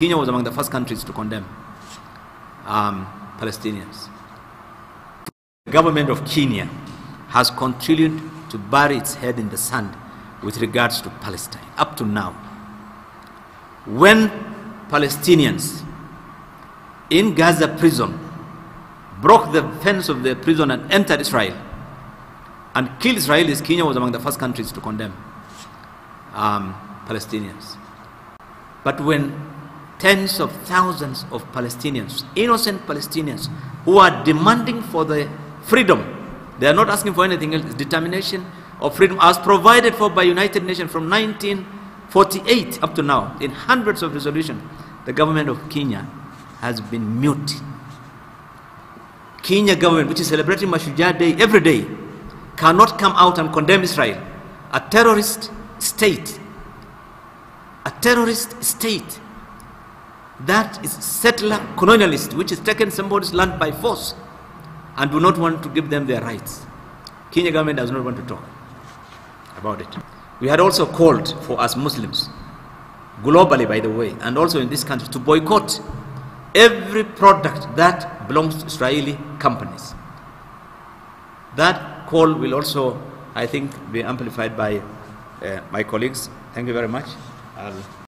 Kenya was among the first countries to condemn um, Palestinians. The government of Kenya has continued to bury its head in the sand with regards to Palestine up to now. When Palestinians in Gaza prison broke the fence of the prison and entered Israel and killed Israelis, Kenya was among the first countries to condemn um, Palestinians. But when tens of thousands of Palestinians, innocent Palestinians, who are demanding for the freedom, they are not asking for anything else, it's determination of freedom as provided for by United Nations from 1948 up to now, in hundreds of resolutions, the government of Kenya has been mute. Kenya government, which is celebrating Mashujaa Day every day, cannot come out and condemn Israel, a terrorist state, a terrorist state that is settler colonialist, which has taken somebody's land by force and do not want to give them their rights. Kenya government does not want to talk about it. We had also called for us Muslims, globally by the way, and also in this country, to boycott every product that belongs to Israeli companies. That call will also, I think, be amplified by uh, my colleagues. Thank you very much. I'll